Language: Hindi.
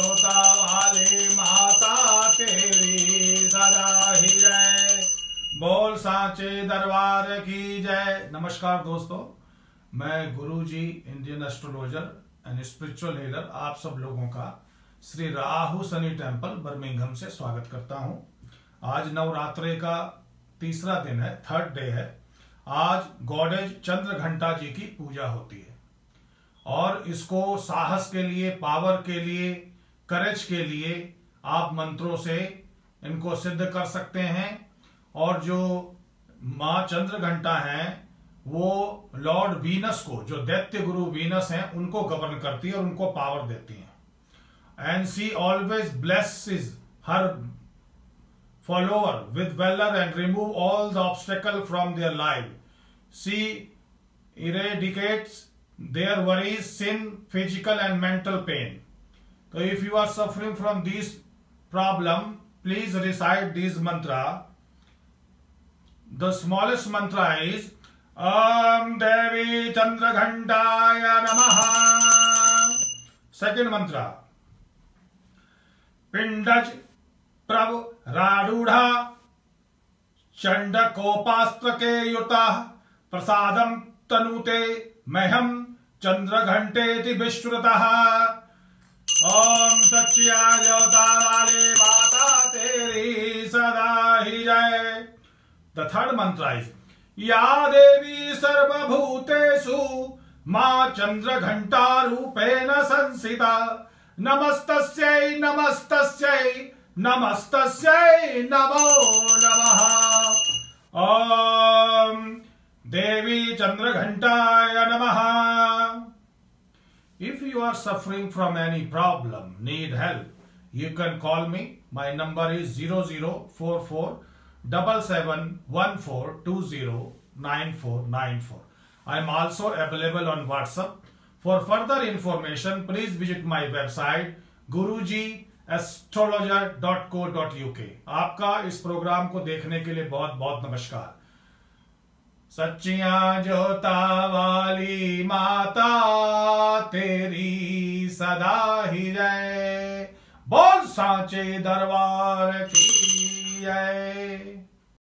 जोता वाली माता तेरी, सदा ही जय बोल सांचे दरबार की जय। नमस्कार दोस्तों, मैं Guruji Indian astrologer and spiritual leader आप सब लोगों का श्री राहु सनी टेंपल बर्मिंघम से स्वागत करता हूँ। आज नवरात्रे का तीसरा दिन है थर्ड डे है। आज गॉडेज चंद्र घंटा जी की पूजा होती है। और इसको साहस के लिए पावर के लिए करज के लिए आप मंत्रों से इनको सिद्ध कर सकते हैं। और जो माँ चंद्र घंटा है, वो लॉर्ड वीनस को, जो दैत्य गुरु वीनस हैं, उनको गवर्न करती है और उनको पावर देती है। And she always blesses her follower with valour and remove all the obstacle from their life she eradicates their worries sin physical and mental pain तो if you are suffering from this problem please recite this mantra the smallest mantra is Om Devi Chandra Ghanta namah second मंत्र पिंडज प्रभु राडूढ़ चंड कोपास्त्र के युता प्रसाद तनुते मह्यम चंद्र घंटे विश्वतः ओम सच्या ज्योता वाले माता तेरी, सदा ही जय द थर्ड मंत्र इज़ या देवी सर्वभूतेषु माँ चंद्र घंटा रूपेण संसिता। नमस्तस्यै नमस्तस्यै नमस्तस्यै नमो नमः। ॐ देवी चंद्रघंटाय नमः If you are suffering from any problem, need help, you can call me. My number is 0044 7714209494. I am also available on WhatsApp. For further information, please visit my website guruji astrologer.co.uk आपका इस प्रोग्राम को देखने के लिए बहुत बहुत नमस्कार सच्चिया जोता वाली माता तेरी सदा ही जय। बोल साचे दरबार की जय।